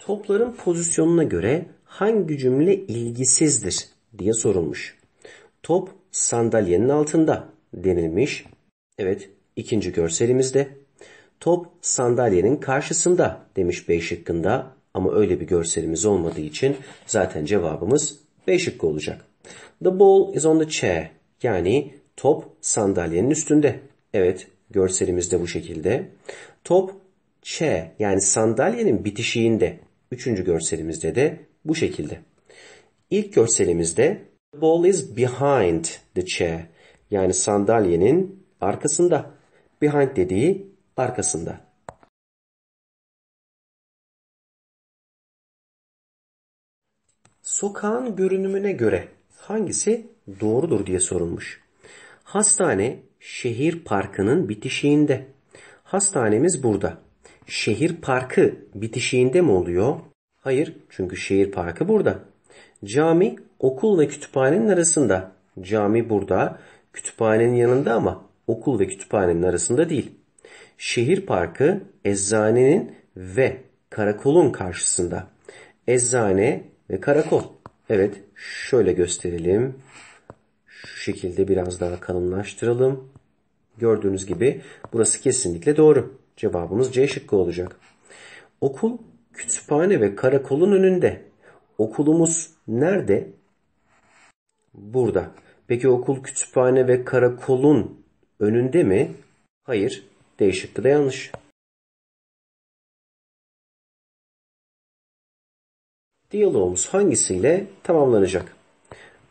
Topların pozisyonuna göre hangi cümle ilgisizdir diye sorulmuş. Top sandalyenin altında denilmiş. Evet ikinci görselimizde. Top sandalyenin karşısında demiş B şıkkında ama öyle bir görselimiz olmadığı için zaten cevabımız B şıkkı olacak. The ball is on the chair. Yani top sandalyenin üstünde. Evet görselimiz de bu şekilde. Top chair yani sandalyenin bitişiğinde. Üçüncü görselimizde de bu şekilde. İlk görselimizde the ball is behind the chair. Yani sandalyenin arkasında. Behind dediği arkasında. Sokağın görünümüne göre hangisi doğrudur diye sorulmuş. Hastane şehir parkının bitişiğinde. Hastanemiz burada. Şehir parkı bitişiğinde mi oluyor? Hayır çünkü şehir parkı burada. Cami okul ve kütüphanenin arasında. Cami burada, kütüphanenin yanında ama okul ve kütüphanenin arasında değil. Şehir parkı eczanenin ve karakolun karşısında. Eczane ve karakol. Evet şöyle gösterelim. Şu şekilde biraz daha kalınlaştıralım. Gördüğünüz gibi burası kesinlikle doğru. Cevabımız C şıkkı olacak. Okul, kütüphane ve karakolun önünde. Okulumuz nerede? Burada. Peki okul, kütüphane ve karakolun önünde mi? Hayır. D şıkkı da yanlış. Diyalogumuz hangisiyle tamamlanacak?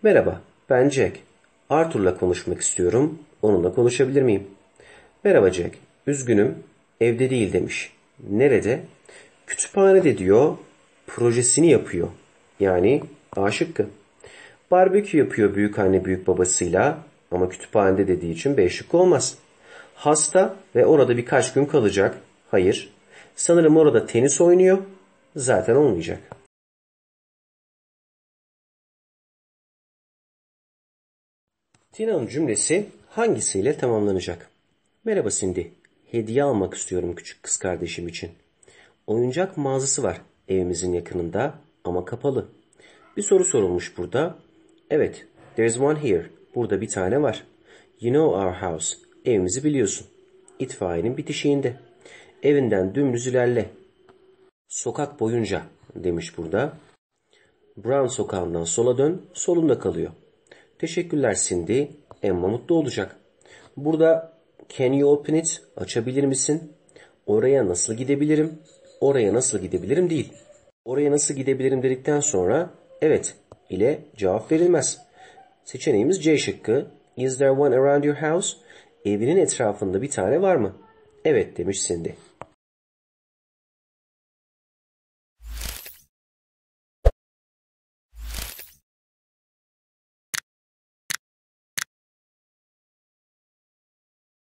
Merhaba, ben Jack. Arthur'la konuşmak istiyorum. Onunla konuşabilir miyim? Merhaba Jack. Üzgünüm. Evde değil demiş. Nerede? Kütüphanede diyor. Projesini yapıyor. Yani A şıkkı. Barbekü yapıyor büyük anne büyük babasıyla ama kütüphanede dediği için B şıkkı olmaz. Hasta ve orada birkaç gün kalacak. Hayır. Sanırım orada tenis oynuyor. Zaten olmayacak. Tina'nın cümlesi hangisiyle tamamlanacak? Merhaba Cindy. Hediye almak istiyorum küçük kız kardeşim için. Oyuncak mağazası var evimizin yakınında ama kapalı. Bir soru sorulmuş burada. Evet, there's one here. Burada bir tane var. You know our house. Evimizi biliyorsun. İtfaiyenin bitişiğinde. Evinden dümdüz ilerle. Sokak boyunca demiş burada. Brown sokağından sola dön, solunda kalıyor. Teşekkürler Cindy. Emma mutlu olacak. Burada can you open it? Açabilir misin? Oraya nasıl gidebilirim? Oraya nasıl gidebilirim değil. Oraya nasıl gidebilirim dedikten sonra evet ile cevap verilmez. Seçeneğimiz C şıkkı. Is there one around your house? Evinin etrafında bir tane var mı? Evet demiş Cindy.